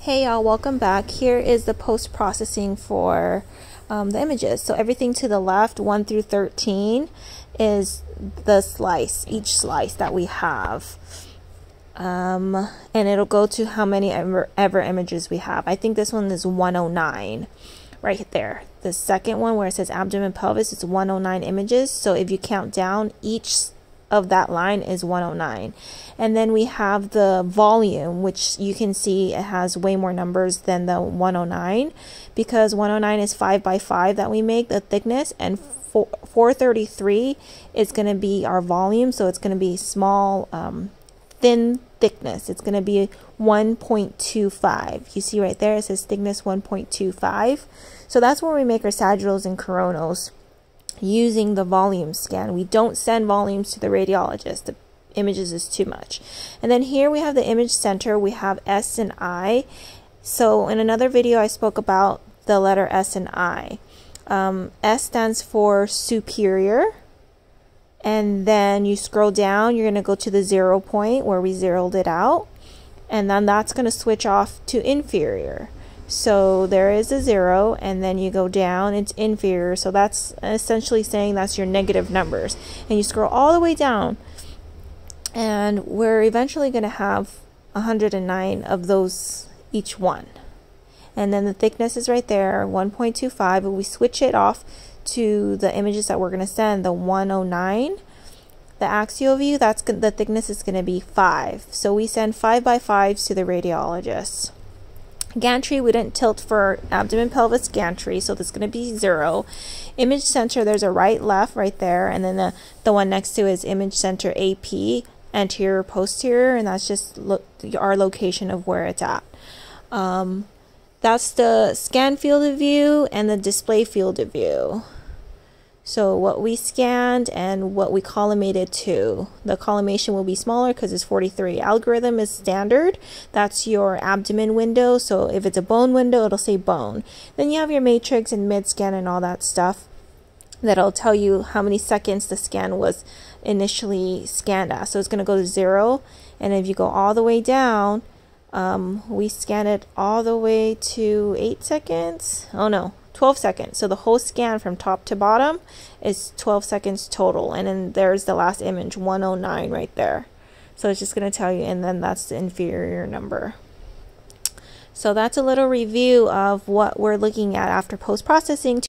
Hey y'all, welcome back. Here is the post processing for um, the images. So everything to the left, 1 through 13, is the slice, each slice that we have. Um, and it'll go to how many ever, ever images we have. I think this one is 109 right there. The second one where it says abdomen pelvis is 109 images. So if you count down each of that line is 109. And then we have the volume, which you can see it has way more numbers than the 109 because 109 is 5 by 5 that we make, the thickness, and 433 is going to be our volume. So it's going to be small, um, thin thickness. It's going to be 1.25. You see right there, it says thickness 1.25. So that's where we make our sagittals and coronals using the volume scan. We don't send volumes to the radiologist. The images is too much. And then here we have the image center. We have S and I. So in another video, I spoke about the letter S and I. Um, S stands for superior. And then you scroll down, you're going to go to the zero point where we zeroed it out. And then that's going to switch off to inferior. So there is a zero, and then you go down, it's inferior. So that's essentially saying that's your negative numbers. And you scroll all the way down, and we're eventually going to have 109 of those each one. And then the thickness is right there, 1.25. But we switch it off to the images that we're going to send, the 109. The axial view, that's the thickness is going to be 5. So we send 5 by 5s to the radiologist. Gantry, we didn't tilt for abdomen pelvis gantry, so that's going to be zero. Image center, there's a right, left right there, and then the, the one next to is image center AP, anterior, posterior, and that's just lo our location of where it's at. Um, that's the scan field of view and the display field of view. So what we scanned and what we collimated to. The collimation will be smaller because it's 43. Algorithm is standard. That's your abdomen window. So if it's a bone window, it'll say bone. Then you have your matrix and mid scan and all that stuff that'll tell you how many seconds the scan was initially scanned at. So it's going to go to zero. And if you go all the way down, um, we scan it all the way to eight seconds. Oh no, 12 seconds. So the whole scan from top to bottom is 12 seconds total. And then there's the last image, 109 right there. So it's just going to tell you, and then that's the inferior number. So that's a little review of what we're looking at after post-processing.